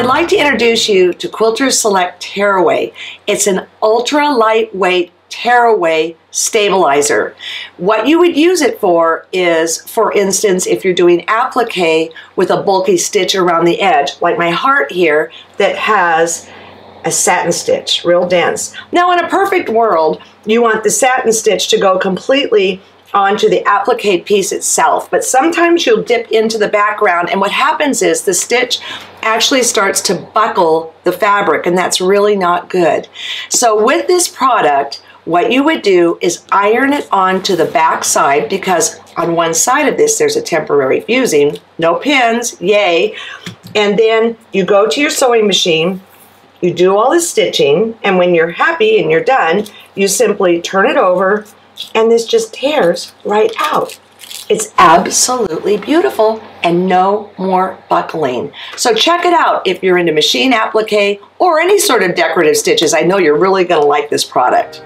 I'd like to introduce you to Quilters Select Tearaway. It's an ultra lightweight tearaway stabilizer. What you would use it for is, for instance, if you're doing applique with a bulky stitch around the edge, like my heart here that has a satin stitch, real dense. Now in a perfect world, you want the satin stitch to go completely onto the applique piece itself, but sometimes you'll dip into the background and what happens is the stitch actually starts to buckle the fabric and that's really not good. So with this product, what you would do is iron it onto the back side because on one side of this there's a temporary fusing, no pins, yay. And then you go to your sewing machine, you do all the stitching, and when you're happy and you're done, you simply turn it over and this just tears right out. It's absolutely beautiful and no more buckling. So check it out if you're into machine applique or any sort of decorative stitches. I know you're really gonna like this product.